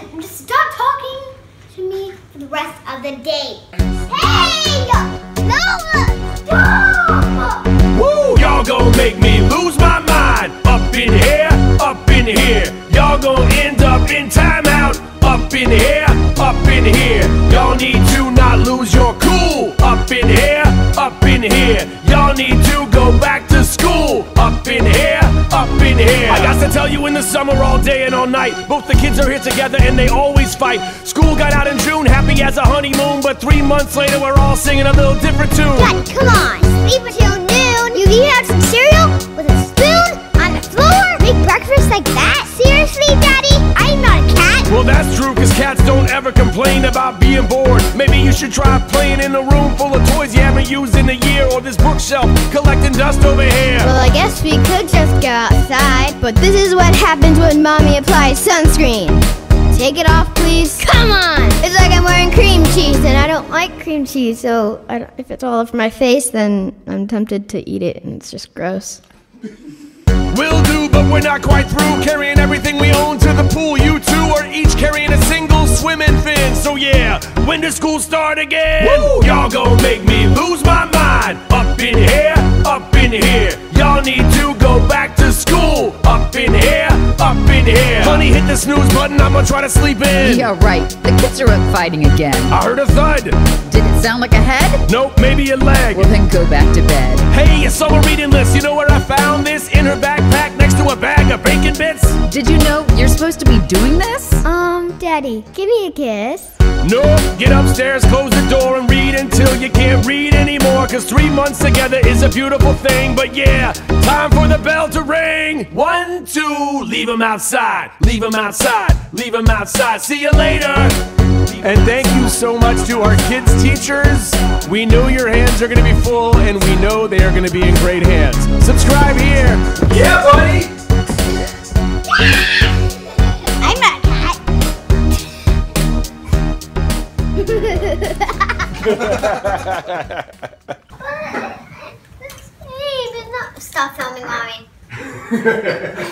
And just stop talking to me for the rest of the day. Hey! Nova! Stop! Woo! Y'all gon' make me lose my mind. Up in here, up in here. Y'all gon' end up in timeout. Up in here, you, in the summer, all day and all night, both the kids are here together and they always fight. School got out in June, happy as a honeymoon, but three months later, we're all singing a little different tune. Daddy, come on. Sleep until noon. You eat out some cereal with a spoon on the floor? Make breakfast like that? Seriously, Daddy? I'm not a cat. Well, that's true, cause cats don't ever complain about being bored. Maybe you should try playing in a room full of toys you haven't used in a year, or this bookshelf collecting dust over here. Well, guess we could just go outside, but this is what happens when mommy applies sunscreen. Take it off, please. Come on! It's like I'm wearing cream cheese, and I don't like cream cheese, so I don't, if it's all over my face, then I'm tempted to eat it, and it's just gross. We'll do, but we're not quite through carrying everything we own to the pool. You two are each carrying a single swimming fin. So yeah, when does school start again? Y'all gon' make me lose my mind. Up in here, in here. Honey, hit the snooze button. I'ma try to sleep in. Yeah, right. The kids are up fighting again. I heard a thud. Did it sound like a head? Nope, maybe a leg. Well, then go back to bed. Hey, it's a summer reading list. You know where I found this? In her backpack next to a bag of bacon bits. Did you know you're supposed to be doing this? Um, Daddy, give me a kiss. Nope, get upstairs, close the door, and read until you can't read anymore. Cause three months together is a beautiful thing. But yeah, time for the bell to ring. One, two, leave them outside, leave them outside, leave them outside. See you later. And thank you so much to our kids' teachers. We know your hands are gonna be full, and we know they are gonna be in great hands. Subscribe here. Yeah, buddy. Stop filming, mommy.